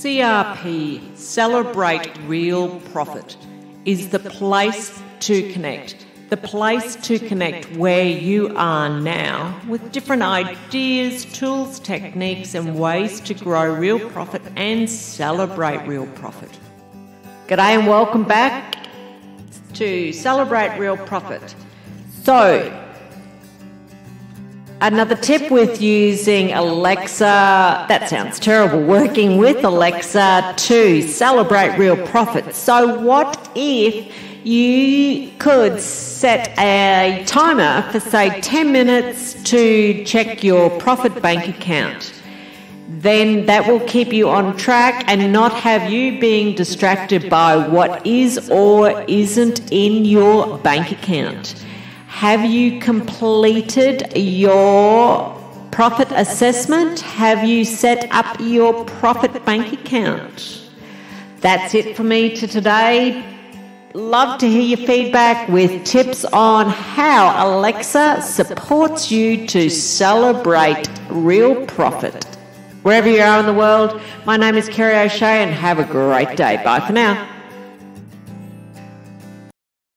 CRP, Celebrate Real Profit, is the place to connect. The place to connect where you are now with different ideas, tools, techniques, and ways to grow real profit and celebrate real profit. G'day and welcome back to Celebrate Real Profit. So, Another tip with using Alexa, that sounds terrible, working with Alexa to celebrate real profits. So, what if you could set a timer for, say, 10 minutes to check your profit bank account? Then that will keep you on track and not have you being distracted by what is or isn't in your bank account. Have you completed your profit assessment? Have you set up your profit bank account? That's it for me to today. Love to hear your feedback with tips on how Alexa supports you to celebrate real profit. Wherever you are in the world, my name is Kerri O'Shea and have a great day. Bye for now.